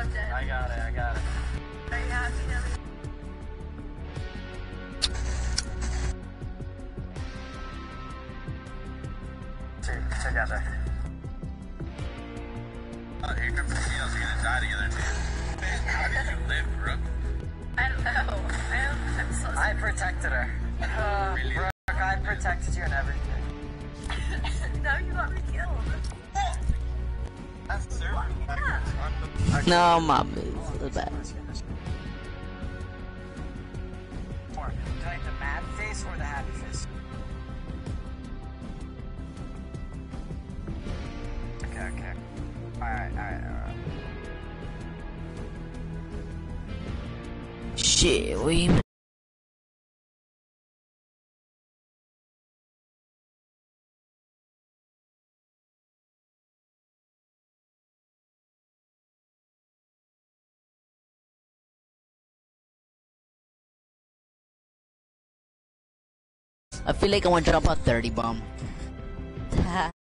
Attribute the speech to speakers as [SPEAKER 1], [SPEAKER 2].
[SPEAKER 1] I'm.
[SPEAKER 2] I got it, I got it.
[SPEAKER 1] You
[SPEAKER 2] together.
[SPEAKER 3] Uh, Pacinos are gonna die together. Man, how did you live, Brooke?
[SPEAKER 1] I don't know. I don't, I'm so
[SPEAKER 2] I protected her. Uh,
[SPEAKER 3] Really?
[SPEAKER 2] Brooke, I protected you and everything.
[SPEAKER 4] No, mom is the best.
[SPEAKER 2] Alright, alright.
[SPEAKER 4] Shit, we. I feel like I want to drop a 30 bomb.